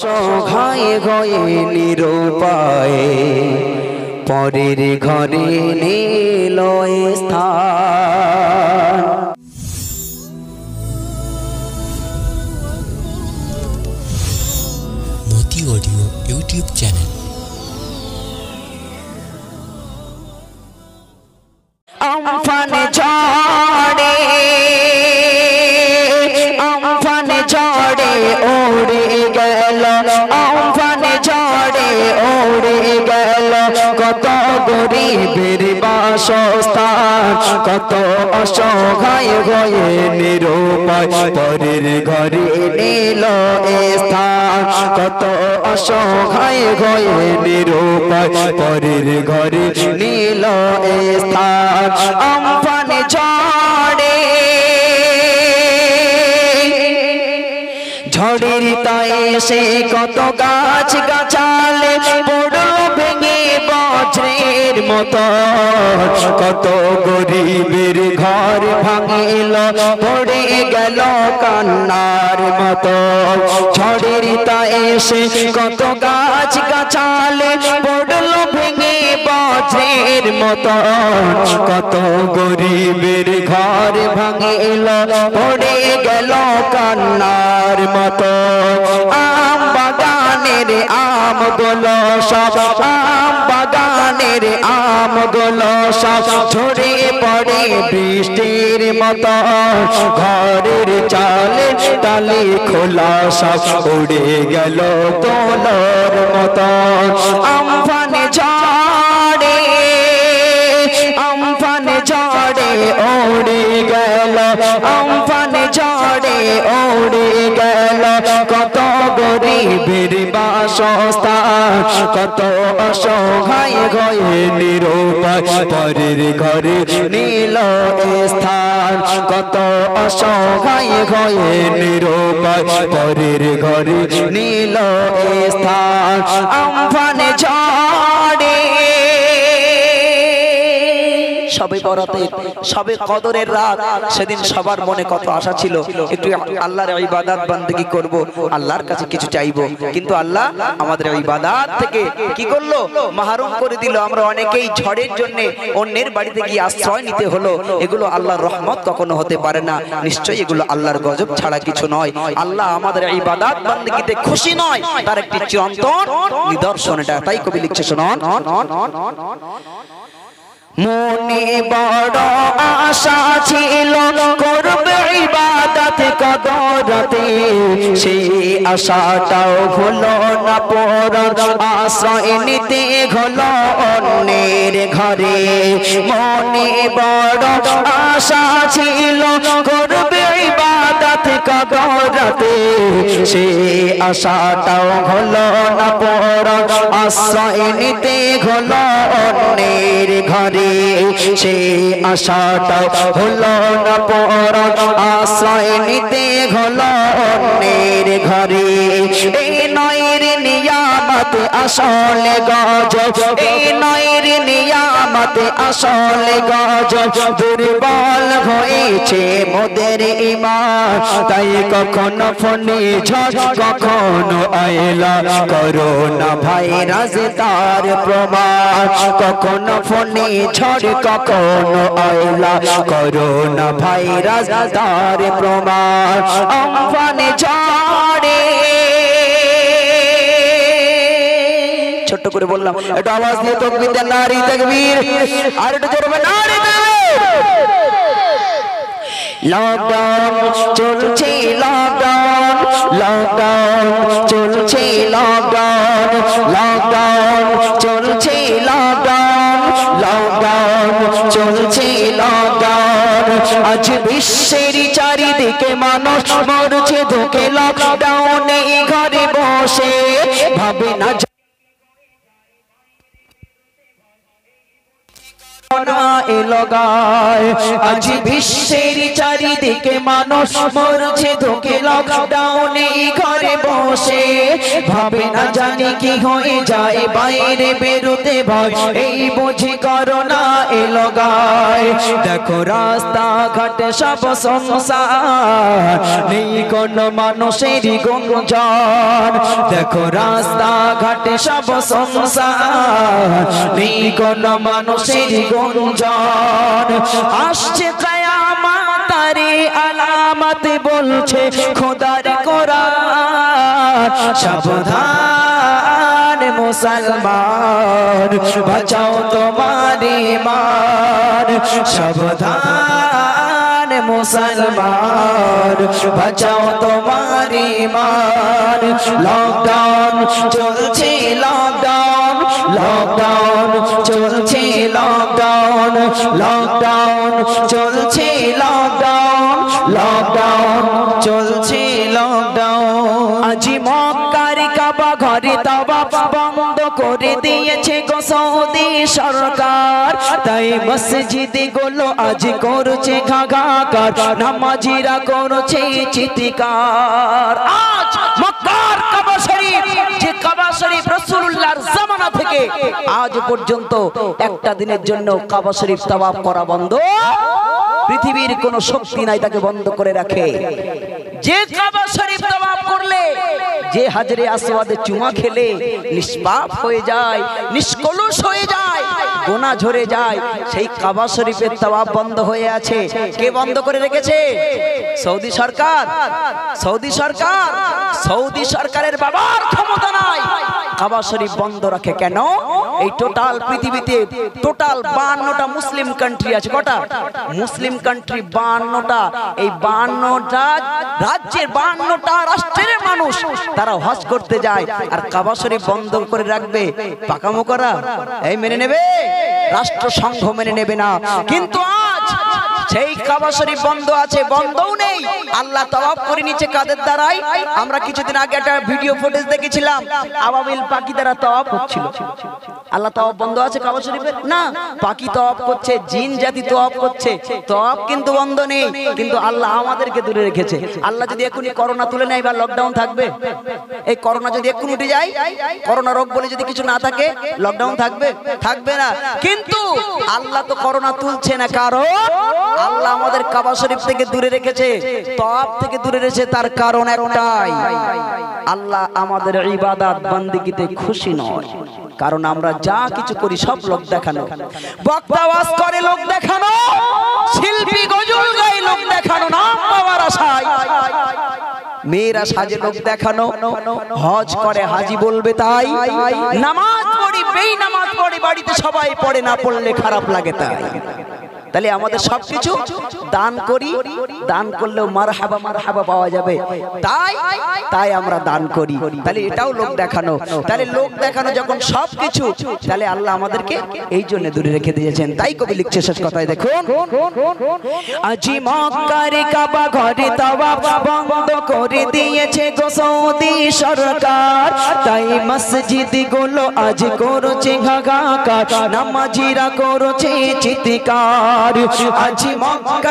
সঘায় গয়ে নিরূপায় পরের ঘরে নীল স্থান। Moti audio YouTube channel. Amphan গরিবের বাসস্থান কত অসহায় হয়ে নিরূপায়, পরের ঘরে নিল স্থান কত অসহায় হয়ে নিরূপায়, পরের ঘরে নিল স্থান। আমফান ঝড়ে, ঝড়ের তাই সে কত গাছ গাছালে মতো। কত গরিবের ঘর ভাঙিল, পড়ে গেল কান্নার মতো। ঝড়ের তাই সে কত গাছ গাছালে পড়ল ভেঙে বজ্রের মতো। কত গরিবের ঘর ভাঙিল, পড়ে গেল কান্নার মতো। আম বাগানের আমগুলো সব, আম বাগানের আমগুলো সব। ঝরে পড়ে বৃষ্টির মতো, ঘরের চালে তালে খোলা সব। উড়ে গেল তোলর মতো, আমফানে ঝড়ে আমফানে ঝড়ে ওড়ে গেল, আমফানে ঝড়ে ওড়ে গেল। কত গরিবের বাসস্থান, কত অসহায় গয়ে নিরূপায়, পরের ঘরে নীল স্থান, কত অসহায় গয়ে নিরূপায়, পরের ঘরে নীল স্থান, আমফানে ঝড়ে সবে বরাতে, সবে কদরের রাত। সেদিন সবার মনে কত আশা ছিল একটু আল্লাহর ইবাদত বান্দেগি করব, আল্লাহর কাছে কিছু চাইব। কিন্তু আল্লাহ আমাদের ইবাদত থেকে কি করল? মাহরুম করে দিল। আমরা অনেকেই ঝড়ের জন্য অন্যের বাড়িতে গিয়ে আশ্রয় নিতে হলো। এগুলো আল্লাহর রহমত কখনো হতে পারে না। নিশ্চয়ই এগুলো আল্লাহর গজব ছাড়া কিছু নয়। আল্লাহ আমাদের ইবাদত বান্দেগিতে খুশি নয়। তার একটি চিরন্তন নিদর্শন এটা। তাই কবি লিখছে, শুনুন। মনে বড় আশা ছিল, করবে ইবাদত কদরতে। সেই আশাটাও হলো না পরার আশ্রয়, নিতে হলো অন্যের ঘরে। মনে বড় আশা ছিল, করবে ইবাদত কদরতে সেই আশাটাও হলো না পর আশ্রয় নিতে হলো অন্যের ঘরে, সে আশাটা হলো না পর আশ্রয় নিতে হলো অন্যের ঘরে। নিয়ামত আসলে গজ। এই নয়ের নিয়ামত আসলে গজ। দুর্বল হয়েছে মোদের ইমান তাই কখনো ফোনে ঝড় কখনো আয়লা করোনা ভাইরাস তার প্রমাণ। কখনো ফোনে ঝড় কখনো আয়লা করোনা ভাইরাস তার প্রমাণ। আমফানে ঝড়ে করে বললাম একটু আওয়াজ দিয়ে তকবীর দেন, নারী তাকবীর। আর একটু জোরে নারী লকডাউন চলছে লকডাউন লকডাউন চলছে লকডাউন লকডাউন চলছে লকডাউন লকডাউন চলছে লকডাউন আজ বিশ্বের চারিদিকে মানুষ মরছে, ধোকে লকডাউনে ঘরে বসে। ভাবে না করোনা আজ বিশ্বের চারিদিকে মানুষ মরছে, ধোকে লকডাউনে ঘরে বসে। ভাবে না জানি কি হয়ে যায়, বাইরে বেরোতে ভয়। এই বুঝি করোনা এলো গায় দেখো রাস্তা ঘাটে সব সংসার, নেই কোন মানুষেরই গুঞ্জন। দেখো রাস্তা ঘাটে সব সংসার, নেই কোন মানুষেরই গুঞ্জন আসছে কায়ামাতারে আলামত বলছে খোদার কোরআন। সাবধান মুসলমান, বাঁচাও তোমার মান সাবধান মুসলমান, বাঁচাও তোমার মান লকডাউন চলছে লকডাউন চলছে লকডাউন লকডাউন চলছে লকডাউন লকডাউন চলছে লকডাউন আজি মক্কার কাবা ঘরে তাওবা বন্ধ করে দিয়েছে গো সৌদি সরকার। তাই মসজিদে গুলো, আজ করছে ঘাঘাকার নামাজিরা করছে চিৎকার। আজ মক্কার থেকে আজ পর্যন্ত একটা দিনের জন্য কাবা শরীফ তাওয়াফ করা বন্ধ। পৃথিবীর কোন শক্তি নাই তাকে বন্ধ করে রাখে। যে কাবা শরীফ তাওয়াফ করলে, যে হাজরে আসওয়াদে চুমা খেলে, নিষ্পাপ হয়ে যায়, নিষ্কলুষ হয়ে যায়, গোনা ঝরে যায়, সেই কাবা শরীফের তাওয়াফ বন্ধ হয়ে আছে। কে বন্ধ করে রেখেছে? সৌদি সরকার। সৌদি সরকার। সৌদি সরকারের বাবার ক্ষমতা নাই। কাবা শরীফ বন্ধ রাখে কেন? এই টোটাল পৃথিবীতে টোটাল বান্নটা মুসলিম কান্ট্রি আছে, কটা? মুসলিম কান্ট্রি বান্নটা এই বান্নটা রাজ্যের বান্নটা রাষ্ট্রের মানুষ তারা হজ করতে যায়, আর কাবা শরীফ বন্ধ করে রাখবে। পাকামো করা? এই মেনে নেবে? রাষ্ট্রসংঘ মেনে নেবে না। কিন্তু আজ সেই কাবা শরীফ বন্ধ আছে, বন্ধও নেই। আল্লাহ তওয়াব করে নিচে কাদের দ্বারাই? আমরা কিছুদিন আগে একটা ভিডিও ফুটেজ দেখেছিলাম। আবাবিল পাখি দ্বারা তওয়াব হচ্ছিল। আল্লাহ তওয়াব বন্ধ আছে কাবা শরীফের? না পাখি তওয়াব করছে, জিন জাতি তওয়াব করছে। তওয়াব কিন্তু বন্ধ নেই, কিন্তু আল্লাহ আমাদেরকে দূরে রেখেছে। আল্লাহ যদি এখনই করোনা তুলে নেয় বা লকডাউন থাকবে, এই করোনা যদি এক্ষুনি উঠে যায়, করোনা রোগ বলে যদি কিছু না থাকে লকডাউন থাকবে? থাকবে না। কিন্তু আল্লাহ তো করোনা তুলছে না, কারণ আল্লাহ আমাদের কাবা শরীফ থেকে দূরে রেখেছে তপ থেকে দূরে রেখেছে, তার কারণ একটাই। আল্লাহ আমাদের ইবাদত বান্দিগিতে খুশি নয়, কারণ আমরা যা কিছু করি সব লোক দেখানো। বক্তা ওয়াজ করে, লোক দেখানো। শিল্পী গজল গায়, লোক দেখানো, নাম পাওয়ার আশায়। মেয়েরা সাজে, লোক দেখানো। হজ করে, হাজি বলবে তাই। নামাজ পড়ি বেই নামাজ পড়ি, বাড়িতে সবাই পড়ে, না পড়লে খারাপ লাগে তাই। তাহলে আমাদের সবকিছু দান করি, দান করলেও মার হাবা মার হাবা পাওয়া যাবে। তাই তাই আমরা দান করি। তাহলে এটাও লোক দেখানো। তাহলে লোক দেখানো যখন সবকিছু, তাহলে আল্লাহ আমাদেরকে এই জন্য দূরে রেখে দিয়েছেন। তাই কবি লিখছে শেষ কথায়, দেখুন। আজি মক্কার কাবা ঘরে তাওয়া বন্ধ করে দিয়েছে গো সৌদি সরকার। তাই মসজিদগুলো আজ করছে নামাজিরা করছে চিৎকার। আজ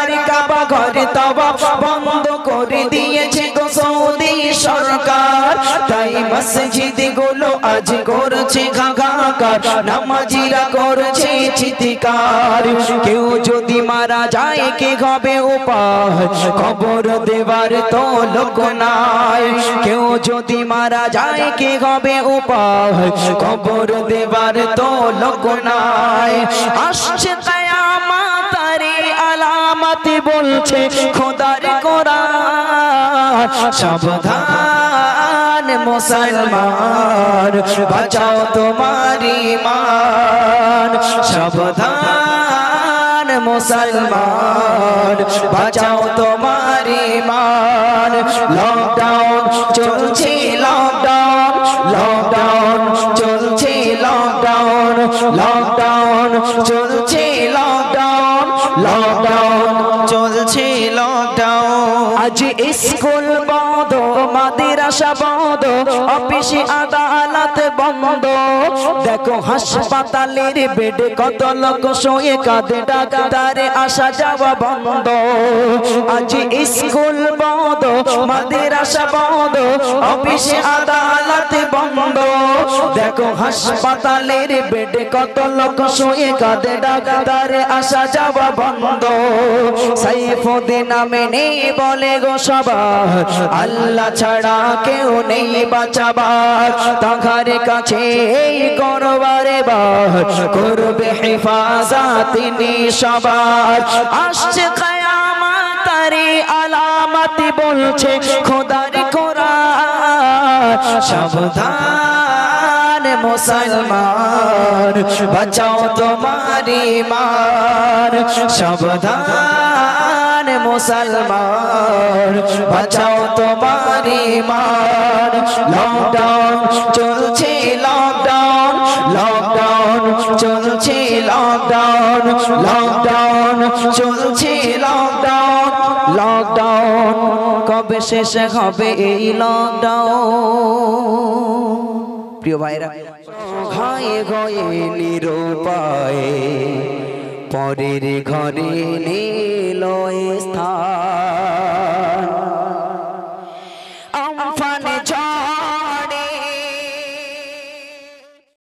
মক্কার কাবা ঘরে তাওয়া বন্ধ করে দিয়েছে গো সৌদি সরকার। তাই মসজিদগুলো আজ করছে ঘাঘাকার নামাজিরা করছে চিৎকার। কেউ যদি মারা যায় হবে উপায় খবর দেবার তো লোক নাই। কেউ যদি মারা যায়, কে হবে উপায় খবর দেবার তো লোক নাই। আসছে আলামত বলছে, খোদার কোরআন সাবধান মুসলমান, বাঁচাও তোমার ইমান সাবধান মুসলমান, বাঁচাও তোমার ইমান লকডাউন চলছে লকডাউন লকডাউন চলছে লকডাউন লকডাউন চলছে লকডাউন লকডাউন চলছে লকডাউন আজ স্কুল বন্ধ মাদ্রাসা অফিসে আদালত বন্ধ। দেখো হাসপাতালের বেডে কত লোক শোয়ে কাঁদে ডাক্তারে আসা যাওয়া বন্ধ। আজ স্কুল বন্ধ, মাদ্রাসা বন্ধ, অফিসে আদালত বন্ধ। দেখো হাসপাতালের বেডে কত লোক শোয়ে কাঁদে ডাক্তারে আসা যাওয়া বন্ধ। সাইফুদ্দিন নামে নেই বলে গো সবার, আল্লাহ ছাড়া কেউ নেই বাঁচাবার তাহার কাছে করবারে বার করবে হেফাজা তিনি সবার। আসছে কায়ামাত তারি আলামতি বলছে খোদার কোরআন, সাবধান মুসলমান, বাঁচাও তোমার ইমান সাবধান মুসলমান, বাঁচাও তোমার ইমান লকডাউন চলছে লকডাউন লকডাউন চলছে লকডাউন লকডাউন চলছে লকডাউন লকডাউন কবে শেষ হবে এই লকডাউন প্রিয় ভাইরা ঘয়ে ঘয়ে নিরুপায়ে পরের ঘরে নিল স্থান।